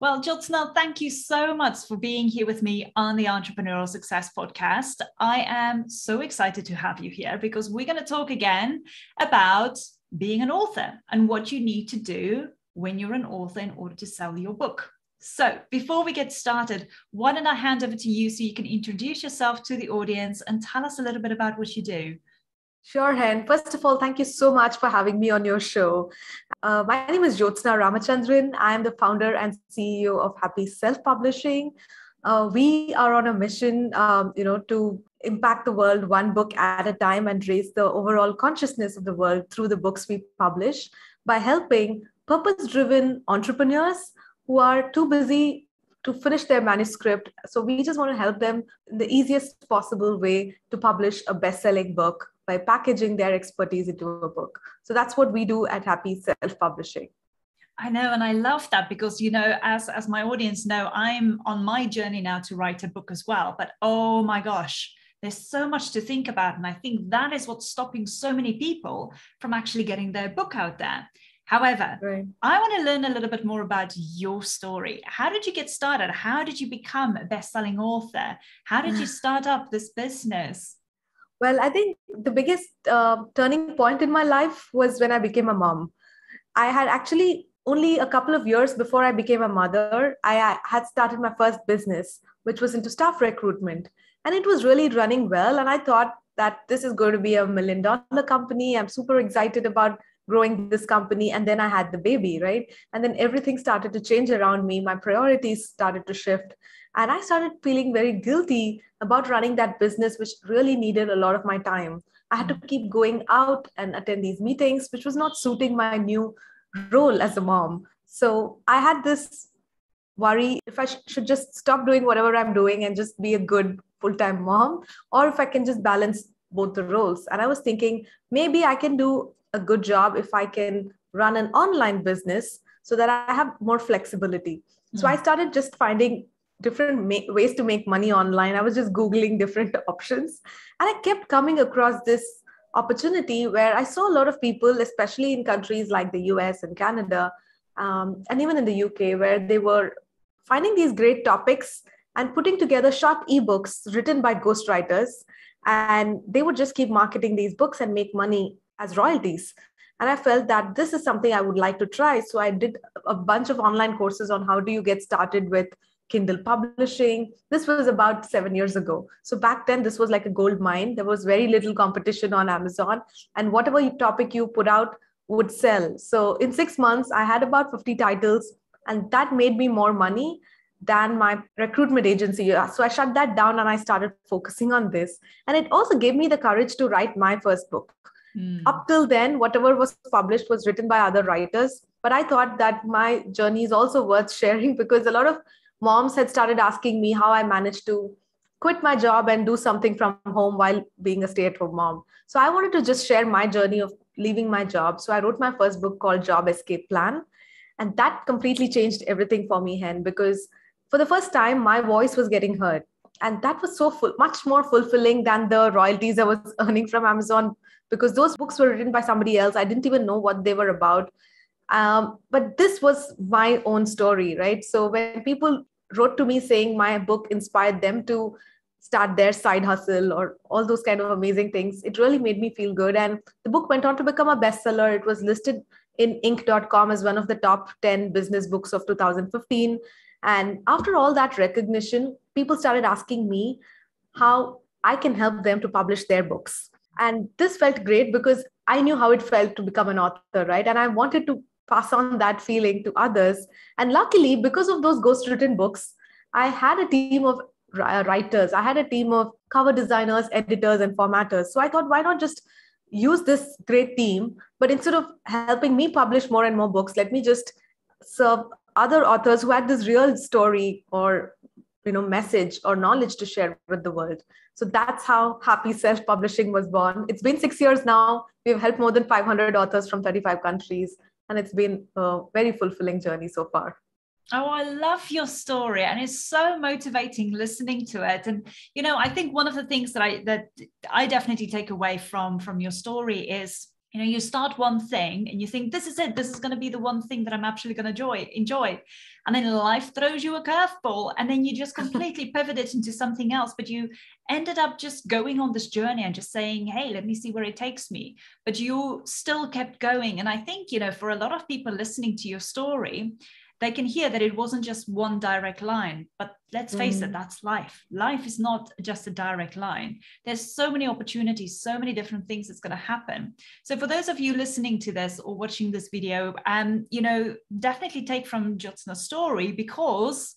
Well, Jyotsna, thank you so much for being here with me on the Entrepreneurial Success Podcast. I am so excited to have you here because we're going to talk again about being an author and what you need to do when you're an author in order to sell your book. So, before we get started, why don't I hand over to you so you can introduce yourself to the audience and tell us a little bit about what you do? Sure, Hen. First of all, thank you so much for having me on your show. Uh, my name is Jyotsna Ramachandran. I am the founder and CEO of Happy Self Publishing. Uh, we are on a mission, um, you know, to impact the world one book at a time and raise the overall consciousness of the world through the books we publish by helping purpose-driven entrepreneurs who are too busy to finish their manuscript. So we just want to help them in the easiest possible way to publish a best-selling book by packaging their expertise into a book. So that's what we do at Happy Self Publishing. I know, and I love that because you know, as as my audience know, I'm on my journey now to write a book as well. But oh my gosh, there's so much to think about, and I think that is what's stopping so many people from actually getting their book out there. However, right. I want to learn a little bit more about your story. How did you get started? How did you become a best-selling author? How did you start up this business? Well, I think the biggest uh, turning point in my life was when I became a mom. I had actually only a couple of years before I became a mother, I had started my first business, which was into staff recruitment. And it was really running well. And I thought that this is going to be a million dollar company. I'm super excited about growing this company. And then I had the baby, right? And then everything started to change around me. My priorities started to shift. And I started feeling very guilty about running that business, which really needed a lot of my time. I had to mm. keep going out and attend these meetings, which was not suiting my new role as a mom. So I had this worry if I sh- should just stop doing whatever I'm doing and just be a good full time mom, or if I can just balance both the roles. And I was thinking maybe I can do a good job if I can run an online business so that I have more flexibility. Mm-hmm. So I mm. started just finding different ma- ways to make money online. I was just Googling different options. And I kept coming across this opportunity where I saw a lot of people, especially in countries like the US and Canada, um, and even in the UK, where they were finding these great topics and putting together short ebooks written by ghostwriters. And they would just keep marketing these books and make money as royalties. And I felt that this is something I would like to try. So I did a bunch of online courses on how do you get started with Kindle publishing. This was about seven years ago. So back then, this was like a gold mine. There was very little competition on Amazon, and whatever topic you put out would sell. So in six months, I had about 50 titles, and that made me more money than my recruitment agency. So I shut that down and I started focusing on this. And it also gave me the courage to write my first book. Mm. Up till then, whatever was published was written by other writers. But I thought that my journey is also worth sharing because a lot of moms had started asking me how I managed to quit my job and do something from home while being a stay at home mom. So I wanted to just share my journey of leaving my job. So I wrote my first book called Job Escape Plan. And that completely changed everything for me, Hen, because for the first time, my voice was getting heard. And that was so full, much more fulfilling than the royalties I was earning from Amazon because those books were written by somebody else. I didn't even know what they were about. Um, but this was my own story, right? So when people wrote to me saying my book inspired them to start their side hustle or all those kind of amazing things, it really made me feel good. And the book went on to become a bestseller. It was listed in Inc.com as one of the top 10 business books of 2015. And after all that recognition, people started asking me how I can help them to publish their books. And this felt great because I knew how it felt to become an author, right? And I wanted to pass on that feeling to others. And luckily, because of those ghost written books, I had a team of uh, writers, I had a team of cover designers, editors, and formatters. So I thought, why not just use this great team? But instead of helping me publish more and more books, let me just serve other authors who had this real story or you know message or knowledge to share with the world so that's how happy self publishing was born it's been 6 years now we've helped more than 500 authors from 35 countries and it's been a very fulfilling journey so far. Oh, I love your story, and it's so motivating listening to it. And you know, I think one of the things that I that I definitely take away from from your story is you know you start one thing and you think this is it. This is going to be the one thing that i'm actually going to enjoy enjoy. And then life throws you a curveball and then you just completely pivot it into something else. But you ended up just going on this journey and just saying hey let me see where it takes me. But you still kept going. And i think you know for a lot of people listening to your story they can hear that it wasn't just one direct line but let's face mm. it that's life life is not just a direct line there's so many opportunities so many different things that's going to happen so for those of you listening to this or watching this video um you know definitely take from Jyotsna's story because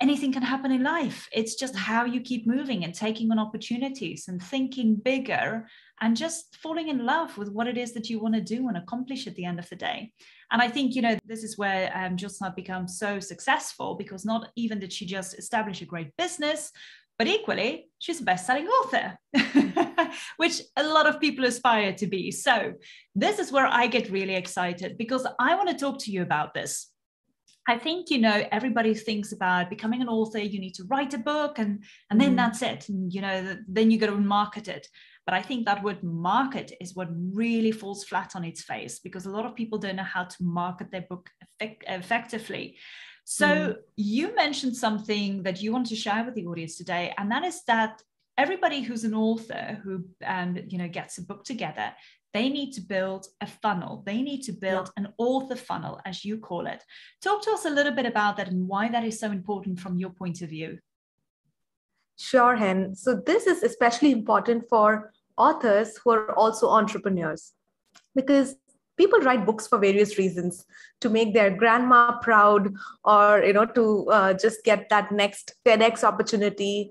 anything can happen in life. It's just how you keep moving and taking on opportunities and thinking bigger and just falling in love with what it is that you want to do and accomplish at the end of the day. And I think, you know, this is where um, Jyotsna becomes so successful because not even did she just establish a great business, but equally, she's a best selling author, which a lot of people aspire to be. So, this is where I get really excited because I want to talk to you about this I think you know everybody thinks about becoming an author. You need to write a book, and and then mm. that's it. And you know, then you got to market it. But I think that word market is what really falls flat on its face because a lot of people don't know how to market their book effect- effectively. So mm. you mentioned something that you want to share with the audience today, and that is that everybody who's an author who um, you know gets a book together they need to build a funnel. They need to build yeah. an author funnel, as you call it. Talk to us a little bit about that and why that is so important from your point of view. Sure, Hen. So, this is especially important for authors who are also entrepreneurs. Because people write books for various reasons to make their grandma proud or you know to uh, just get that next tedx opportunity.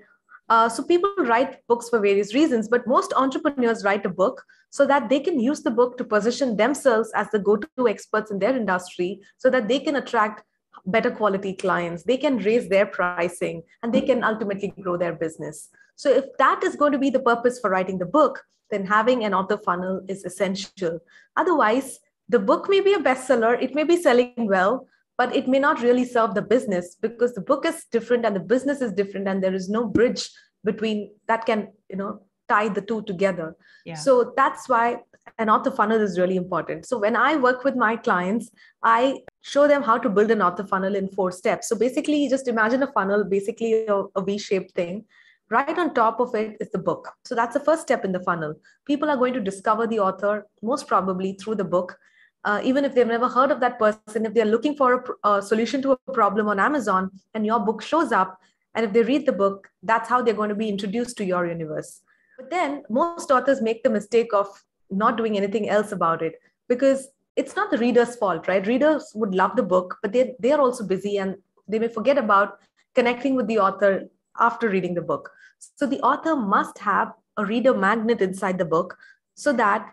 Uh, so people write books for various reasons, but most entrepreneurs write a book so that they can use the book to position themselves as the go-to experts in their industry so that they can attract better quality clients they can raise their pricing and they can ultimately grow their business. So if that is going to be the purpose for writing the book then having an author funnel is essential. Otherwise the book may be a bestseller it may be selling well but it may not really serve the business because the book is different and the business is different and there is no bridge between that can you know tie the two together. Yeah. so that's why an author funnel is really important. So when i work with my clients i show them how to build an author funnel in four steps. So basically just imagine a funnel basically a, a v-shaped thing. Right on top of it is the book. So that's the first step in the funnel. People are going to discover the author most probably through the book. Uh, even if they've never heard of that person, if they're looking for a, a, solution to a problem on Amazon and your book shows up, and if they read the book, that's how they're going to be introduced to your universe. But then most authors make the mistake of not doing anything else about it because it's not the reader's fault, right? Readers would love the book, but they they are also busy and they may forget about connecting with the author after reading the book. So the author must have a reader magnet inside the book so that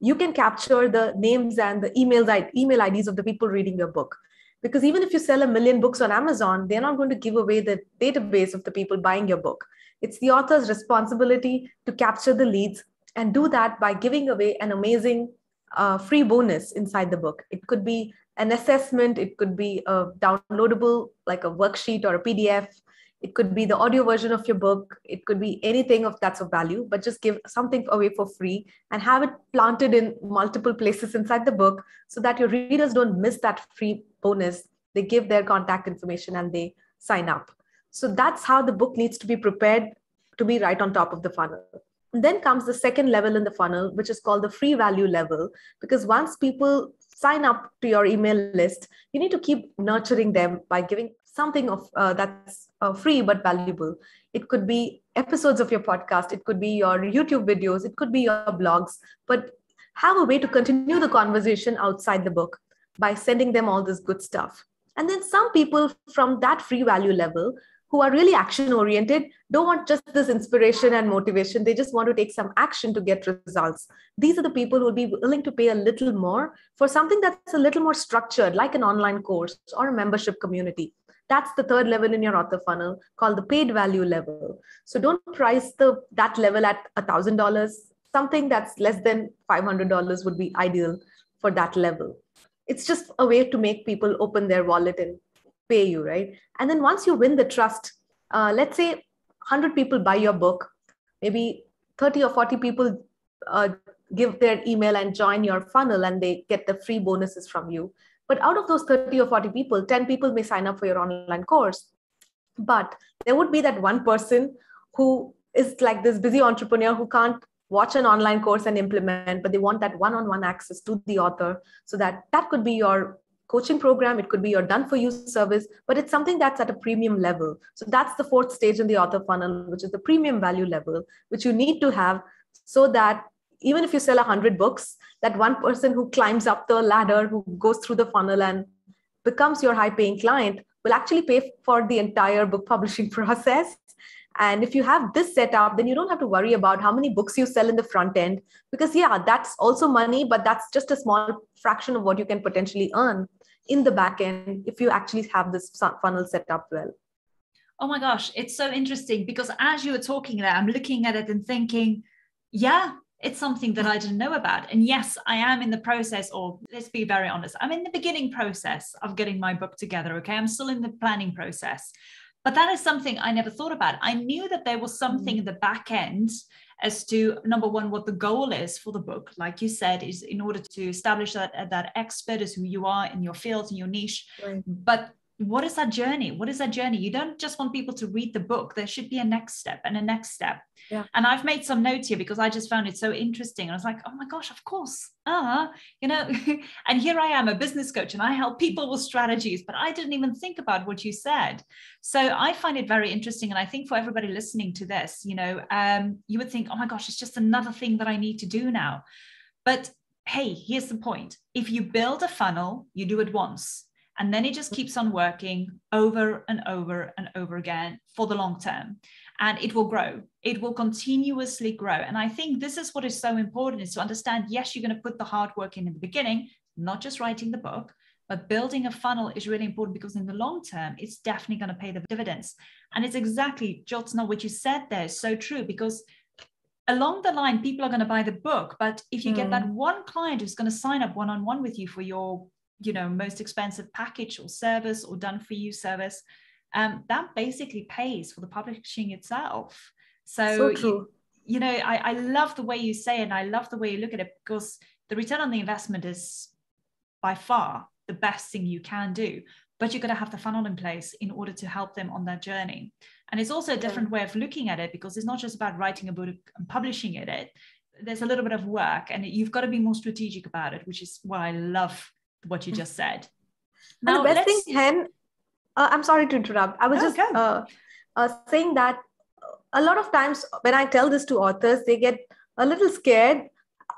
you can capture the names and the emails email ids of the people reading your book because even if you sell a million books on amazon they're not going to give away the database of the people buying your book it's the author's responsibility to capture the leads and do that by giving away an amazing uh, free bonus inside the book. It could be an assessment it could be a downloadable like a worksheet or a pdf it could be the audio version of your book. It could be anything of that's of value but just give something away for free and have it planted in multiple places inside the book so that your readers don't miss that free bonus. They give their contact information and they sign up. So that's how the book needs to be prepared to be right on top of the funnel and then comes the second level in the funnel which is called the free value level because once people sign up to your email list you need to keep nurturing them by giving something of uh, that's uh, free but valuable. It could be episodes of your podcast it could be your youtube videos it could be your blogs but have a way to continue the conversation outside the book by sending them all this good stuff. And then some people from that free value level who are really action oriented don't want just this inspiration and motivation. They just want to take some action to get results. These are the people who will be willing to pay a little more for something that's a little more structured like an online course or a membership community. That's the third level in your author funnel called the paid value level. So don't price the that level at a thousand dollars. Something that's less than $500 would be ideal for that level. It's just a way to make people open their wallet and pay you right and then once you win the trust uh, let's say 100 people buy your book maybe 30 or 40 people uh, give their email and join your funnel and they get the free bonuses from you. But out of those 30 or 40 people, 10 people may sign up for your online course. But there would be that one person who is like this busy entrepreneur who can't watch an online course and implement, but they want that one on one access to the author so that that could be your coaching program it could be your done for you service but it's something that's at a premium level. So that's the fourth stage in the author funnel which is the premium value level which you need to have so that even if you sell 100 books that one person who climbs up the ladder who goes through the funnel and becomes your high paying client will actually pay for the entire book publishing process. And if you have this set up, then you don't have to worry about how many books you sell in the front end, because yeah, that's also money, but that's just a small fraction of what you can potentially earn in the back end if you actually have this funnel set up well. Oh my gosh, it's so interesting because as you were talking there, I'm looking at it and thinking, yeah, it's something that I didn't know about. And yes, I am in the process, or let's be very honest, I'm in the beginning process of getting my book together. Okay. I'm still in the planning process. But that is something I never thought about. I knew that there was something mm. in the back end as to number one, what the goal is for the book. Like you said, is in order to establish that that expert is who you are in your field, in your niche. Right. But what is that journey? What is that journey? You don't just want people to read the book. There should be a next step and a next step. Yeah. and i've made some notes here because i just found it so interesting. And i was like oh my gosh of course. Ah uh, you know and here i am a business coach and i help people with strategies but i didn't even think about what you said. So i find it very interesting and i think for everybody listening to this you know um, you would think oh my gosh it's just another thing that i need to do now. But hey here's the point. If you build a funnel you do it once and then it just keeps on working over and over and over again for the long term. And it will grow. It will continuously grow. And I think this is what is so important is to understand, yes, you're going to put the hard work in in the beginning, not just writing the book, but building a funnel is really important because in the long term, it's definitely going to pay the dividends. And it's exactly, Jyotsna, what you said there is so true because along the line, people are going to buy the book. But if you mm. get that one client who's going to sign up one on one with you for your you know most expensive package or service or done for you service um, that basically pays for the publishing itself. So, so you, you, know I, I love the way you say it and i love the way you look at it because the return on the investment is by far the best thing you can do but you're going to have the funnel in place in order to help them on that journey. And it's also a different way of looking at it because it's not just about writing a book and publishing it, it there's a little bit of work and you've got to be more strategic about it which is why i love what you just said. Now, the best thing, Hen, uh, I'm sorry to interrupt. I was just uh, uh, saying that a lot of times when I tell this to authors, they get a little scared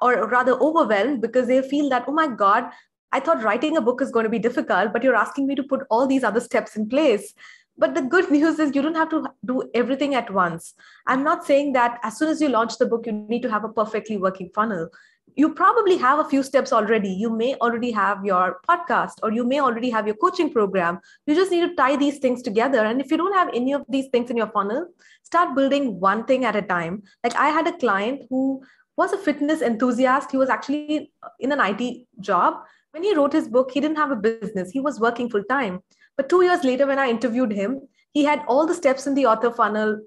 or rather overwhelmed because they feel that, oh my God, I thought writing a book is going to be difficult, but you're asking me to put all these other steps in place. But the good news is you don't have to do everything at once. I'm not saying that as soon as you launch the book, you need to have a perfectly working funnel you probably have a few steps already. You may already have your podcast or you may already have your coaching program. You just need to tie these things together. And if you don't have any of these things in your funnel, start building one thing at a time. Like I had a client who was a fitness enthusiast. He was actually in an IT job. When he wrote his book, he didn't have a business, he was working full time. But two years later, when I interviewed him, he had all the steps in the author funnel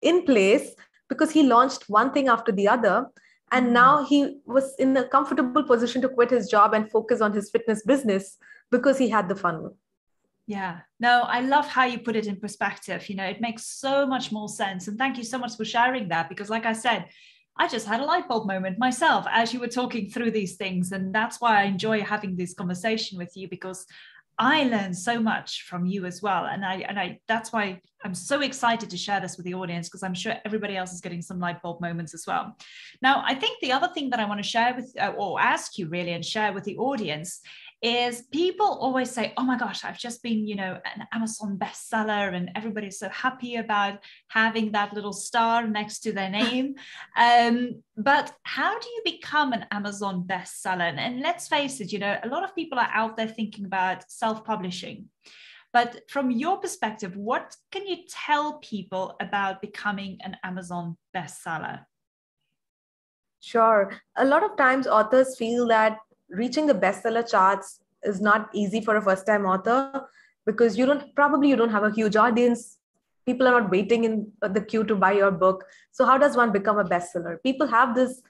in place because he launched one thing after the other and hmm. now he was in a comfortable position to quit his job and focus on his fitness business because he had the funnel yeah no i love how you put it in perspective you know it makes so much more sense and thank you so much for sharing that because like i said I just had a light bulb moment myself as you were talking through these things. And that's why I enjoy having this conversation with you because I learned so much from you as well. And I and I that's why I'm so excited to share this with the audience because I'm sure everybody else is getting some light bulb moments as well. Now, I think the other thing that I want to share with uh, or ask you really and share with the audience is people always say, oh my gosh, I've just been, you know, an Amazon bestseller and everybody's so happy about having that little star next to their name. um, but how do you become an Amazon bestseller? And, and let's face it, you know, a lot of people are out there thinking about self-publishing. But from your perspective, what can you tell people about becoming an Amazon bestseller? Sure. A lot of times authors feel that reaching the bestseller charts is not easy for a first time author because you don't probably you don't have a huge audience people are not waiting in the queue to buy your book so how does one become a bestseller people have this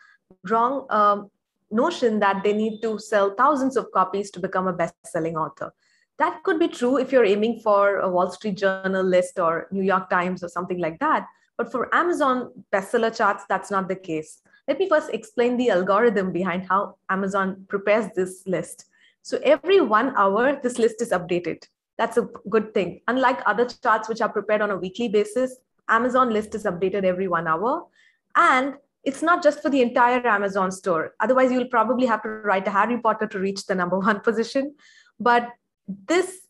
wrong um, notion that they need to sell thousands of copies to become a best-selling author. That could be true if you're aiming for a Wall Street Journal list or New York Times or something like that. But for Amazon bestseller charts, that's not the case. Let me first explain the algorithm behind how Amazon prepares this list. So every one hour, this list is updated. That's a good thing. Unlike other charts, which are prepared on a weekly basis, Amazon list is updated every one hour. And it's not just for the entire Amazon store. Otherwise, you'll probably have to write a Harry Potter to reach the number one position. But this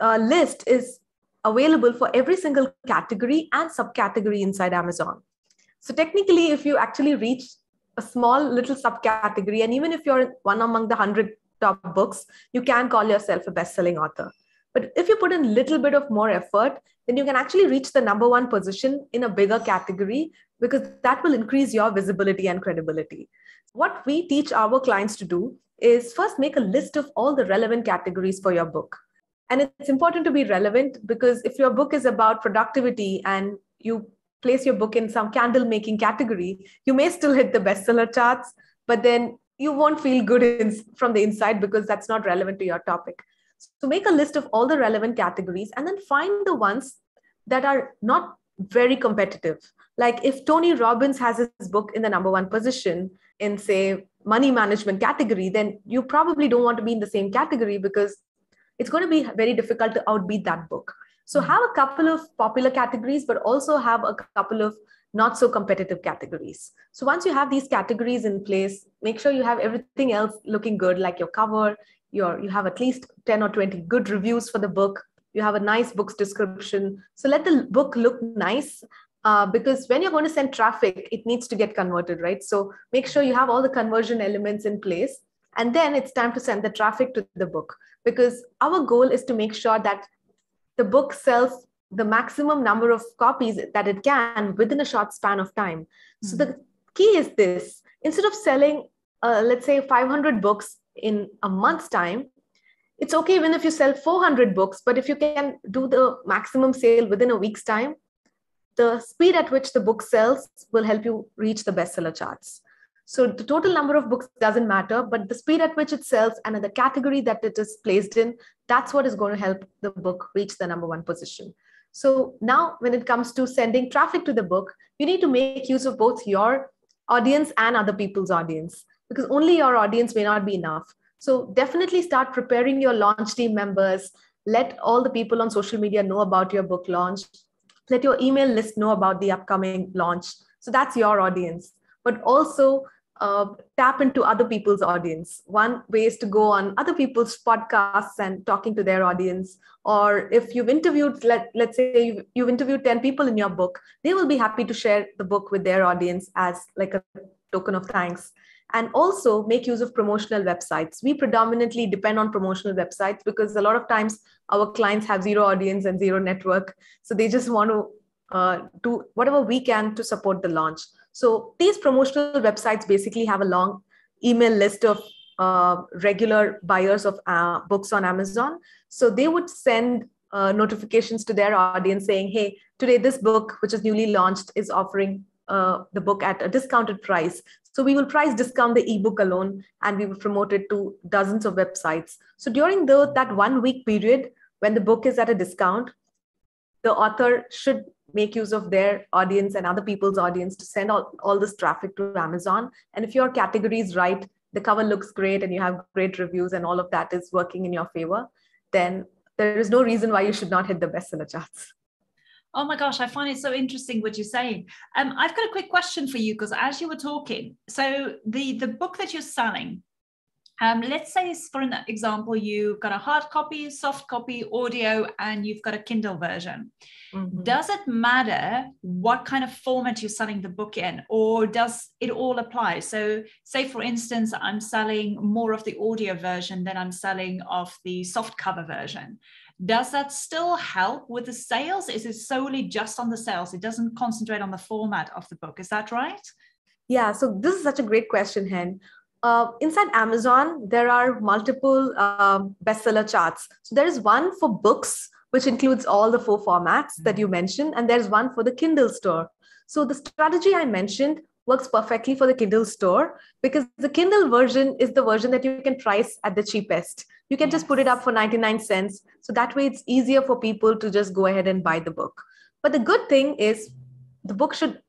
uh, list is available for every single category and subcategory inside Amazon. So technically, if you actually reach a small little subcategory, and even if you're one among the 100 top books, you can call yourself a best-selling author. But if you put in a little bit of more effort, then you can actually reach the number one position in a bigger category because that will increase your visibility and credibility. What we teach our clients to do is first make a list of all the relevant categories for your book. And it's important to be relevant because if your book is about productivity and you place your book in some candle making category, you may still hit the bestseller charts, but then you won't feel good in, from the inside because that's not relevant to your topic. So make a list of all the relevant categories and then find the ones that are not very competitive. Like if Tony Robbins has his book in the number one position in, say, money management category, then you probably don't want to be in the same category because it's going to be very difficult to outbeat that book. So hmm. have a couple of popular categories, but also have a couple of not so competitive categories. So once you have these categories in place, make sure you have everything else looking good, like your cover, your you have at least 10 or 20 good reviews for the book. You have a nice book's description. So let the book look nice uh, because when you're going to send traffic, it needs to get converted, right? So make sure you have all the conversion elements in place. And then it's time to send the traffic to the book because our goal is to make sure that the book sells the maximum number of copies that it can within a short span of time. Mm-hmm. So the key is this instead of selling, uh, let's say, 500 books in a month's time, it's okay even if you sell 400 books, but if you can do the maximum sale within a week's time, the speed at which the book sells will help you reach the bestseller charts. So the total number of books doesn't matter, but the speed at which it sells and the category that it is placed in, that's what is going to help the book reach the number one position. So now when it comes to sending traffic to the book, you need to make use of both your audience and other people's audience because only your audience may not be enough. So definitely start preparing your launch team members. Let all the people on social media know about your book launch. Let your email list know about the upcoming launch. So that's your audience. But also uh, tap into other people's audience. One way is to go on other people's podcasts and talking to their audience. Or if you've interviewed, let, let's say you've, you've interviewed 10 people in your book, they will be happy to share the book with their audience as like a token of thanks. And also make use of promotional websites. We predominantly depend on promotional websites because a lot of times our clients have zero audience and zero network. So they just want to uh, do whatever we can to support the launch. So these promotional websites basically have a long email list of uh, regular buyers of uh, books on Amazon. So they would send uh, notifications to their audience saying, hey, today this book, which is newly launched, is offering uh, the book at a discounted price. So we will price discount the ebook alone and we will promote it to dozens of websites. So during the, that one week period, when the book is at a discount, the author should make use of their audience and other people's audience to send all, all this traffic to Amazon. And if your category is right, the cover looks great and you have great reviews and all of that is working in your favor, then there is no reason why you should not hit the bestseller charts. Oh my gosh, I find it so interesting what you're saying. Um, I've got a quick question for you because as you were talking, so the the book that you're selling, um, let's say, for an example, you've got a hard copy, soft copy, audio, and you've got a Kindle version. Mm-hmm. Does it matter what kind of format you're selling the book in, or does it all apply? So, say for instance, I'm selling more of the audio version than I'm selling of the soft cover version. Does that still help with the sales? Is it solely just on the sales? It doesn't concentrate on the format of the book. Is that right? Yeah, so this is such a great question, Hen uh, inside Amazon, there are multiple uh, bestseller charts. So there is one for books, which includes all the four formats that you mentioned, and there's one for the Kindle store. So the strategy I mentioned works perfectly for the Kindle store because the Kindle version is the version that you can price at the cheapest. You can just put it up for 99 cents. So that way it's easier for people to just go ahead and buy the book. But the good thing is the book should,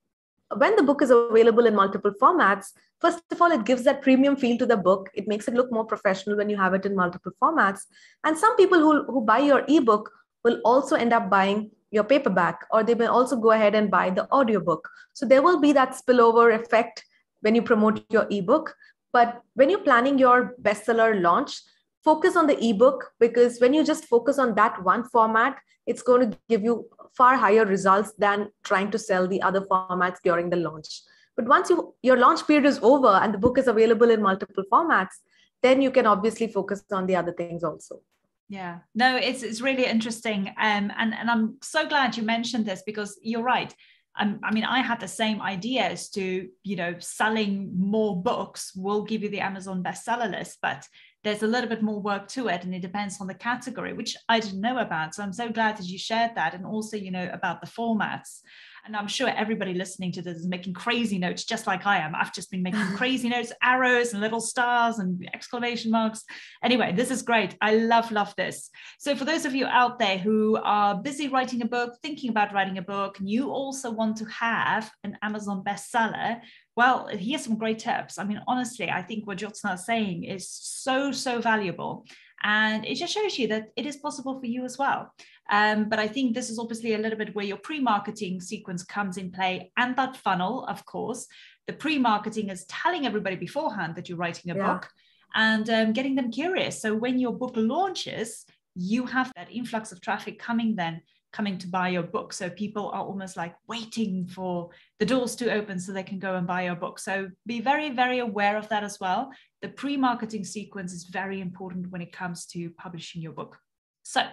when the book is available in multiple formats, first of all, it gives that premium feel to the book. It makes it look more professional when you have it in multiple formats. And some people who, who buy your ebook will also end up buying your paperback, or they may also go ahead and buy the audiobook. So there will be that spillover effect when you promote your ebook. But when you're planning your bestseller launch, focus on the ebook because when you just focus on that one format, it's going to give you far higher results than trying to sell the other formats during the launch. But once you, your launch period is over and the book is available in multiple formats, then you can obviously focus on the other things also. Yeah, no, it's it's really interesting, um, and and I'm so glad you mentioned this because you're right. Um, I mean, I had the same idea as to you know selling more books will give you the Amazon bestseller list, but there's a little bit more work to it, and it depends on the category, which I didn't know about. So I'm so glad that you shared that, and also you know about the formats. And I'm sure everybody listening to this is making crazy notes, just like I am. I've just been making crazy notes, arrows and little stars and exclamation marks. Anyway, this is great. I love, love this. So, for those of you out there who are busy writing a book, thinking about writing a book, and you also want to have an Amazon bestseller, well, here's some great tips. I mean, honestly, I think what Jyotsna is saying is so, so valuable. And it just shows you that it is possible for you as well. Um, but I think this is obviously a little bit where your pre marketing sequence comes in play and that funnel, of course. The pre marketing is telling everybody beforehand that you're writing a yeah. book and um, getting them curious. So when your book launches, you have that influx of traffic coming then coming to buy your book. So people are almost like waiting for the doors to open so they can go and buy your book. So be very, very aware of that as well. The pre marketing sequence is very important when it comes to publishing your book. So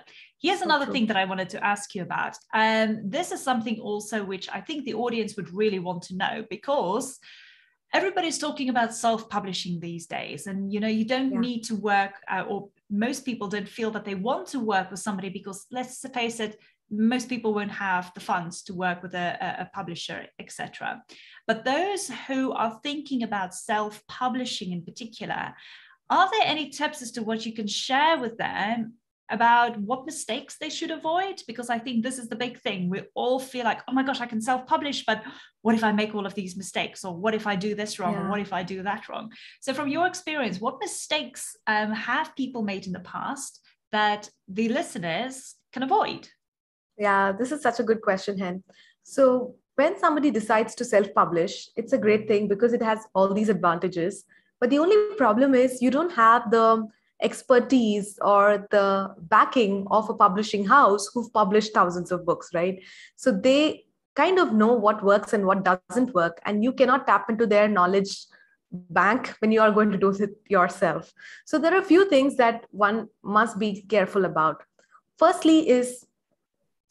here's another thing that I wanted to ask you about. Um, this is something also which I think the audience would really want to know because everybody's talking about self-publishing these days and you know you don't yeah. need to work uh, or most people don't feel that they want to work with somebody because let's face it most people won't have the funds to work with a, a publisher etc but those who are thinking about self-publishing in particular are there any tips as to what you can share with them about what mistakes they should avoid because i think this is the big thing. We all feel like oh my gosh i can self-publish but what if i make all of these mistakes? Or what if i do this wrong? Yeah. or what if i do that wrong? So from your experience what mistakes um, have people made in the past that the listeners can avoid? Yeah this is such a good question hen. So when somebody decides to self-publish it's a great thing because it has all these advantages. But the only problem is you don't have the expertise or the backing of a publishing house who've published thousands of books, right? So they kind of know what works and what doesn't work, and you cannot tap into their knowledge bank when you are going to do it yourself. So there are a few things that one must be careful about. Firstly, is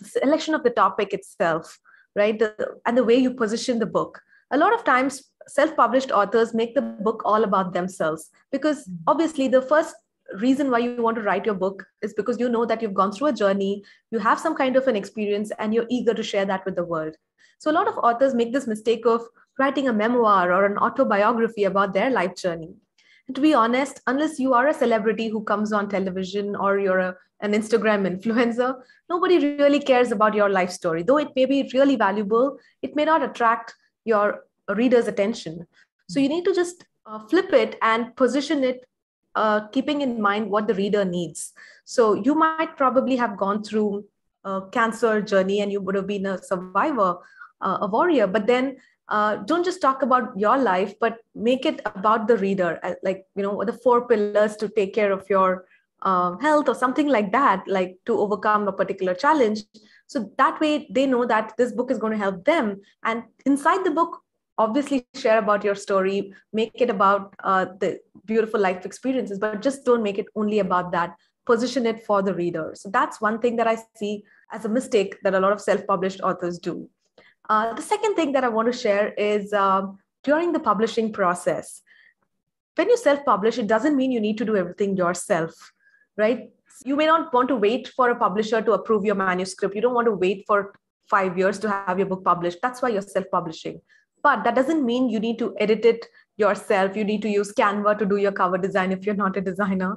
selection of the topic itself, right? The, and the way you position the book. A lot of times, self published authors make the book all about themselves because obviously the first reason why you want to write your book is because you know that you've gone through a journey, you have some kind of an experience, and you're eager to share that with the world. So, a lot of authors make this mistake of writing a memoir or an autobiography about their life journey. And to be honest, unless you are a celebrity who comes on television or you're a, an Instagram influencer, nobody really cares about your life story. Though it may be really valuable, it may not attract your reader's attention. So, you need to just uh, flip it and position it uh, keeping in mind what the reader needs. So you might probably have gone through a cancer journey and you would have been a survivor, uh, a warrior, but then uh, don't just talk about your life, but make it about the reader, uh, like, you know, the four pillars to take care of your uh, health or something like that, like to overcome a particular challenge. So that way they know that this book is going to help them. And inside the book, obviously share about your story make it about uh, the beautiful life experiences but just don't make it only about that. Position it for the reader. So that's one thing that i see as a mistake that a lot of self-published authors do. Uh, the second thing that i want to share is uh, during the publishing process when you self-publish it doesn't mean you need to do everything yourself right? You may not want to wait for a publisher to approve your manuscript. You don't want to wait for five years to have your book published. That's why you're self-publishing but that doesn't mean you need to edit it yourself. You need to use canva to do your cover design if you're not a designer.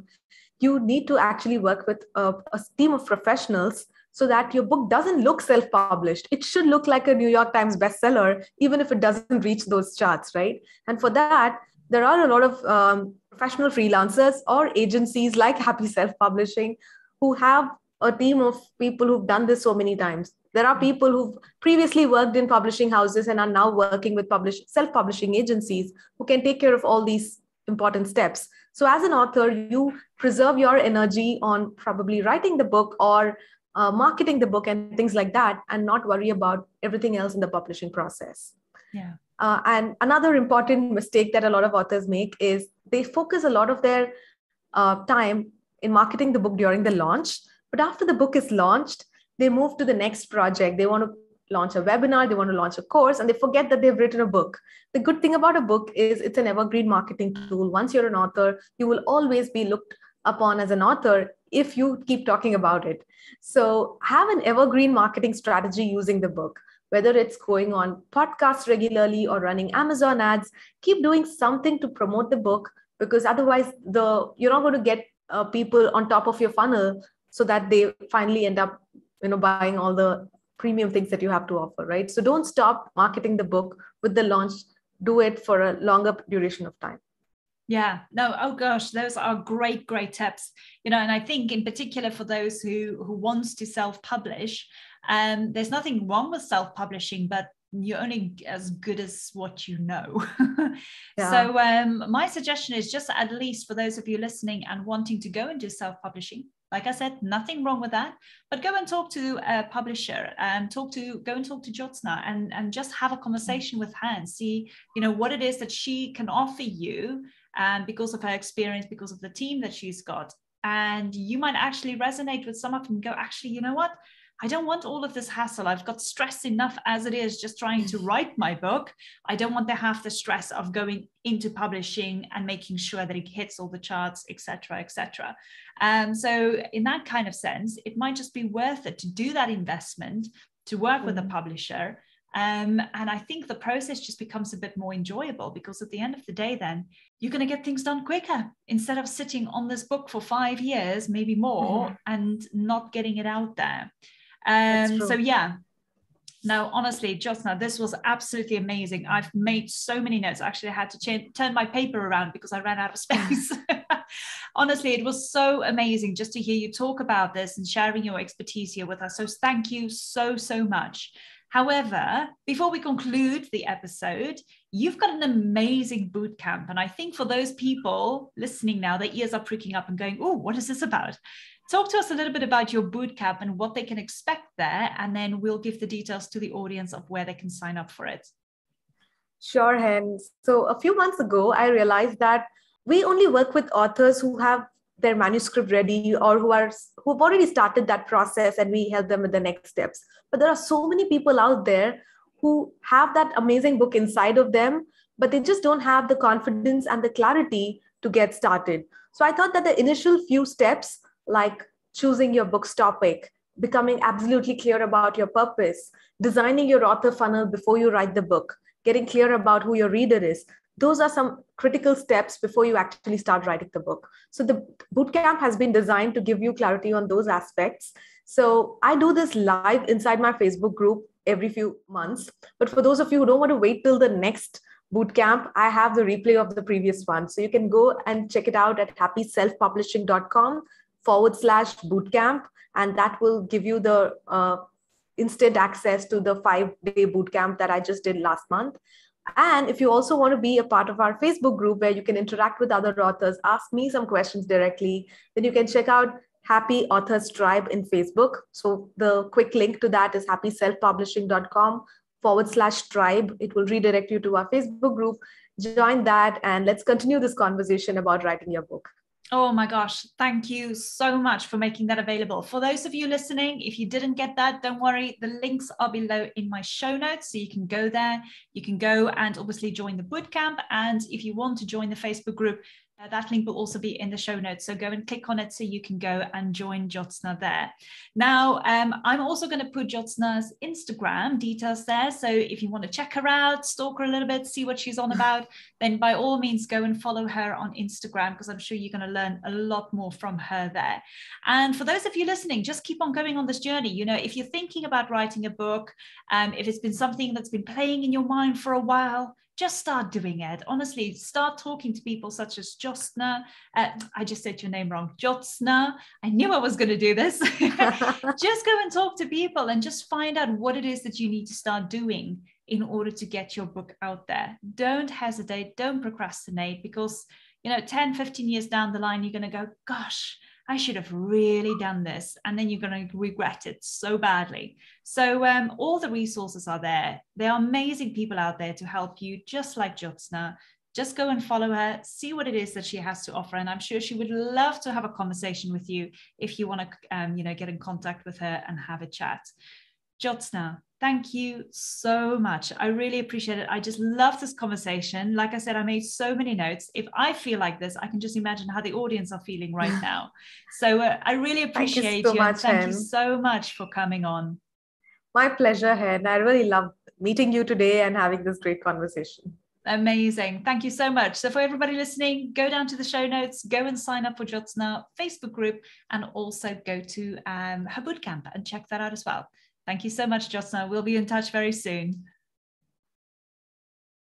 You need to actually work with a, a team of professionals so that your book doesn't look self-published. It should look like a new york times bestseller even if it doesn't reach those charts right? And for that there are a lot of um, professional freelancers or agencies like happy self-publishing who have a team of people who've done this so many times there are people who've previously worked in publishing houses and are now working with publish, self-publishing agencies who can take care of all these important steps. So as an author you preserve your energy on probably writing the book or uh, marketing the book and things like that and not worry about everything else in the publishing process. Yeah. Uh, and another important mistake that a lot of authors make is they focus a lot of their uh, time in marketing the book during the launch but after the book is launched they move to the next project. They want to launch a webinar they want to launch a course and they forget that they've written a book. The good thing about a book is it's an evergreen marketing tool. Once you're an author you will always be looked upon as an author if you keep talking about it. So have an evergreen marketing strategy using the book, whether it's going on podcasts regularly or running Amazon ads, keep doing something to promote the book because otherwise the you're not going to get uh, people on top of your funnel so that they finally end up you know buying all the premium things that you have to offer right so don't stop marketing the book with the launch do it for a longer duration of time yeah, no, oh gosh, those are great, great tips. You know, and I think in particular for those who who wants to self-publish, um, there's nothing wrong with self-publishing, but you're only as good as what you know. yeah. So um, my suggestion is just at least for those of you listening and wanting to go into self-publishing, like I said, nothing wrong with that. But go and talk to a publisher and talk to go and talk to Jyotsna and, and just have a conversation with her and see, you know, what it is that she can offer you and because of her experience, because of the team that she's got. And you might actually resonate with some of them go, actually, you know what? I don't want all of this hassle. I've got stress enough as it is just trying to write my book. I don't want to have the stress of going into publishing and making sure that it hits all the charts, etc., etc. Um, so, in that kind of sense, it might just be worth it to do that investment to work mm. with a mm-hmm. publisher um, and I think the process just becomes a bit more enjoyable because at the end of the day, then you're going to get things done quicker instead of sitting on this book for five years, maybe more, mm-hmm. and not getting it out there. Um, so, yeah. No, honestly, Jyotsna, this was absolutely amazing. I've made so many notes. Actually, I had to change, turn my paper around because I ran out of space. honestly, it was so amazing just to hear you talk about this and sharing your expertise here with us. So, thank you so, so much. However, before we conclude the episode, you've got an amazing boot camp. And I think for those people listening now, their ears are pricking up and going, oh, what is this about? Talk to us a little bit about your boot camp and what they can expect there. And then we'll give the details to the audience of where they can sign up for it. Sure, Hen. So a few months ago, I realized that we only work with authors who have their manuscript ready or who are who've already started that process and we help them with the next steps but there are so many people out there who have that amazing book inside of them but they just don't have the confidence and the clarity to get started so i thought that the initial few steps like choosing your book's topic becoming absolutely clear about your purpose designing your author funnel before you write the book getting clear about who your reader is those are some critical steps before you actually start writing the book. So the bootcamp has been designed to give you clarity on those aspects. So I do this live inside my Facebook group every few months. But for those of you who don't want to wait till the next bootcamp, I have the replay of the previous one. So you can go and check it out at happyselfpublishing.com forward slash bootcamp. And that will give you the uh, instant access to the five day bootcamp that I just did last month. And if you also want to be a part of our Facebook group where you can interact with other authors, ask me some questions directly, then you can check out Happy Authors Tribe in Facebook. So the quick link to that is happyselfpublishing.com forward slash tribe. It will redirect you to our Facebook group. Join that and let's continue this conversation about writing your book. Oh my gosh, thank you so much for making that available. For those of you listening, if you didn't get that, don't worry. The links are below in my show notes. So you can go there. You can go and obviously join the bootcamp. And if you want to join the Facebook group, Uh, that link will also be in the show notes. So go and click on it so you can go and join Jyotsna there. Now, um, I'm also going to put Jyotsna's Instagram details there. So if you want to check her out, stalk her a little bit, see what she's on about, then by all means go and follow her on Instagram because I'm sure you're going to learn a lot more from her there. And for those of you listening, just keep on going on this journey. You know, if you're thinking about writing a book, um, if it's been something that's been playing in your mind for a while, just start doing it. Honestly, start talking to people such as Jyotsna. Uh, I just said your name wrong, Jyotsna. I knew I was going to do this. just go and talk to people and just find out what it is that you need to start doing in order to get your book out there. Don't hesitate, don't procrastinate because, you know, 10, 15 years down the line, you're going to go, gosh, I should have really done this. And then you're going to regret it so badly. So, um, all the resources are there. There are amazing people out there to help you, just like Jyotsna. Just go and follow her, see what it is that she has to offer. And I'm sure she would love to have a conversation with you if you want to, um, you know, get in contact with her and have a chat. Jyotsna, thank you so much. I really appreciate it. I just love this conversation. Like I said, I made so many notes. If I feel like this, I can just imagine how the audience are feeling right now. So uh, I really appreciate thank you. So you much, thank Hen. you so much for coming on. My pleasure, Hen. I really love meeting you today and having this great conversation. Amazing. Thank you so much. So, for everybody listening, go down to the show notes, go and sign up for Jyotsna Facebook group, and also go to um, her bootcamp and check that out as well. Thank you so much, Jyotsna. We'll be in touch very soon.